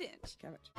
Oh. It's. Cabbage.